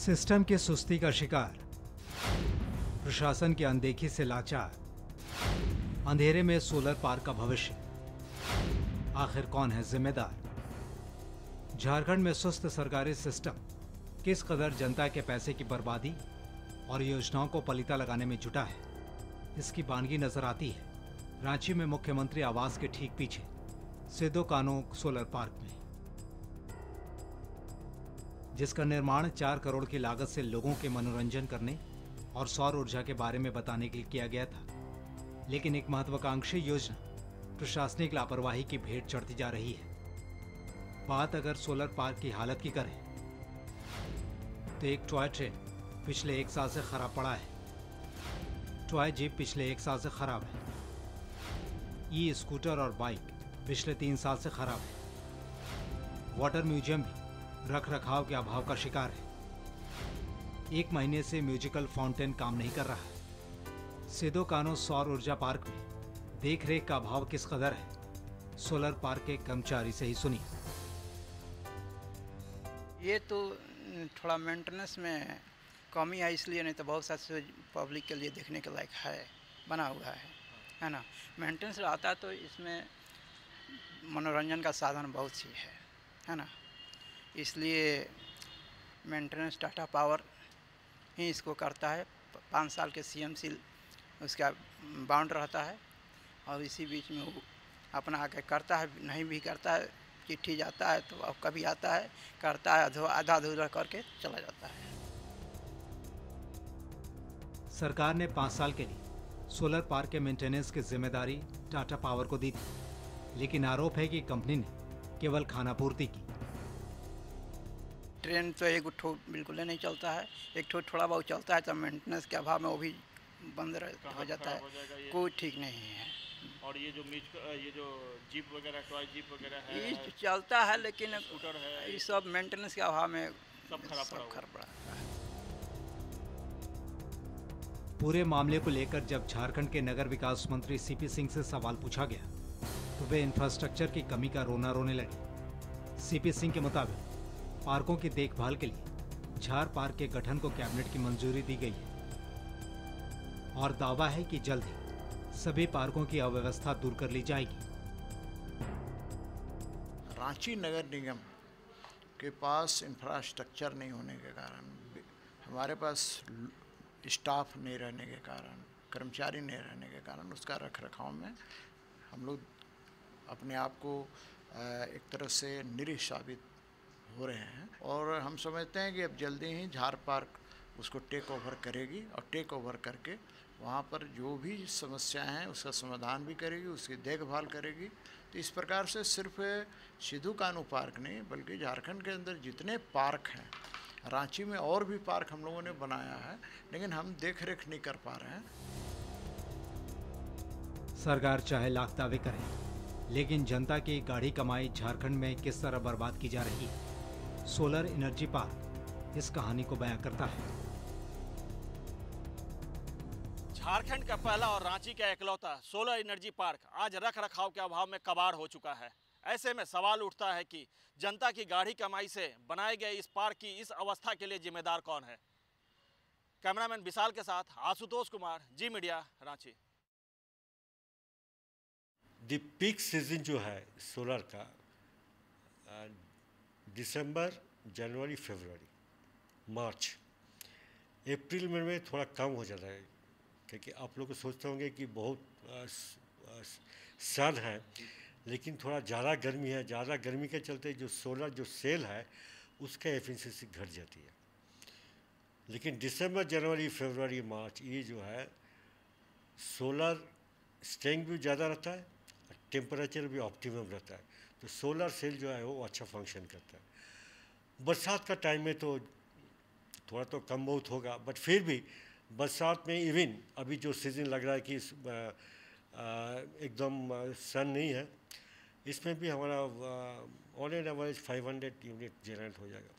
System की सुस्ती का शिकार। प्रशासन की अनदेखी से लाचार। अंधेरे में सोलर पार्क का भविष्य। आखिर कौन है जिम्मेदार? झारखंड में सुस्त सरकारी सिस्टम। किस कदर जनता के पैसे की बर्बादी और योजनाओं को पलीता लगाने में जुटा है? इसकी बानगी नज़र आती है। रांची में मुख्यमंत्री आवास के ठीक पीछे। सिद्धो कानो सोलर पार्क में। जिसका निर्माण चार करोड़ की लागत से लोगों के मनोरंजन करने और सौर ऊर्जा के बारे में बताने के लिए किया गया था। लेकिन एक महत्वाकांक्षी योजना प्रशासनिक लापरवाही की भेंट चढ़ती जा रही है। बात अगर सोलर पार्क की हालत की करें तो एक टॉय ट्रेन पिछले एक साल से खराब पड़ा है। टॉय जीप पिछले एक साल से खराब है। ई स्कूटर और बाइक पिछले तीन साल से खराब है। वाटर म्यूज़ियम भी रख रखाव के अभाव का शिकार है। एक महीने से म्यूजिकल फाउंटेन काम नहीं कर रहा है। सिदो कानो सौर ऊर्जा पार्क में देख रेख का अभाव किस कदर है? सोलर पार्क के कर्मचारी से ही सुनिए। ये तो थोड़ा मेंटेनेंस में कमी है, इसलिए नहीं तो बहुत सारे पब्लिक के लिए देखने के लायक है, बना हुआ है। है ना? मेंटेनेंस रहता तो इसमें मनोरंजन का साधन बहुत सी है। है ना? इसलिए मेंटेनेंस टाटा पावर ही इसको करता है। पाँच साल के सी एम सी उसका बाउंड रहता है और इसी बीच में वो अपना आके करता है, नहीं भी करता है, चिट्ठी जाता है तो अब कभी आता है, करता है अधूरा आधा अधूरा करके चला जाता है। सरकार ने पाँच साल के लिए सोलर पार्क के मेंटेनेंस की ज़िम्मेदारी टाटा पावर को दी थी। लेकिन आरोप है कि कंपनी ने केवल खानापूर्ति की। ट्रेन तो एक ठो बिल्कुल ही नहीं चलता है। एक ठो थोड़ा बहुत चलता है तो मेंटेनेंस के अभाव में वो भी बंद रह- हो जाता है। कोई ठीक नहीं है। और ये जो म्यूज़िक ये जो जीप वगैरह टॉय जीप वगैरह है? ये चलता है लेकिन स्कूटर है ये सब मेंटेनेंस के अभाव में सब खराब खराब पड़ा है। पूरे मामले को लेकर जब झारखंड के नगर विकास मंत्री सीपी सिंह से सवाल पूछा गया तो वे इंफ्रास्ट्रक्चर की कमी का रोना रोने लगे। सीपी सिंह के मुताबिक पार्कों की देखभाल के लिए झार पार्क के गठन को कैबिनेट की मंजूरी दी गई है। और दावा है कि जल्द ही सभी पार्कों की अव्यवस्था दूर कर ली जाएगी। रांची नगर निगम के पास इंफ्रास्ट्रक्चर नहीं होने के कारण, हमारे पास स्टाफ नहीं रहने के कारण, कर्मचारी नहीं रहने के कारण उसका रख रखाव में हम लोग अपने आप को एक तरह से निरीह साबित हो रहे हैं और हम समझते हैं कि अब जल्दी ही झार पार्क उसको टेक ओवर करेगी और टेक ओवर करके वहाँ पर जो भी समस्याएँ हैं उसका समाधान भी करेगी, उसकी देखभाल करेगी। तो इस प्रकार से सिर्फ़ सिद्धू कानू पार्क नहीं, बल्कि झारखंड के अंदर जितने पार्क हैं, रांची में और भी पार्क हम लोगों ने बनाया है, लेकिन हम देख रेख नहीं कर पा रहे हैं। सरकार चाहे लाख दावे करें, लेकिन जनता की गाढ़ी कमाई झारखंड में किस तरह बर्बाद की जा रही? है सोलर एनर्जी पार्क इस कहानी को बयां करता है। झारखंड का पहला और रांची का इकलौता सोलर एनर्जी पार्क आज रख रखाव के अभाव में कबाड़ हो चुका है। ऐसे में सवाल उठता है कि जनता की गाढ़ी कमाई से बनाए गए इस पार्क की इस अवस्था के लिए जिम्मेदार कौन है? कैमरामैन विशाल के साथ Ashutosh Kumar Zee Media Ranchi. The peak season जो है सोलर का दिसंबर, जनवरी, फरवरी, मार्च। अप्रैल में में थोड़ा कम हो जाता है, क्योंकि आप लोग सोचते होंगे कि बहुत सन है, लेकिन थोड़ा ज़्यादा गर्मी है। ज़्यादा गर्मी के चलते जो सोलर, जो सेल है, उसका एफिशिएंसी घट जाती है। लेकिन दिसंबर, जनवरी, फरवरी, मार्च, ये जो है, सोलर स्ट्रेंथ भी ज़्यादा रहता है, टेम्परेचर भी ऑप्टिमम रहता है। तो सोलर सेल जो है वो अच्छा फ़ंक्शन करता है। बरसात का टाइम में तो थोड़ा तो कम बहुत होगा बट फिर भी बरसात में इवन अभी जो सीज़न लग रहा है कि एकदम सन नहीं है, इसमें भी हमारा on an average 500 unit generate हो जाएगा।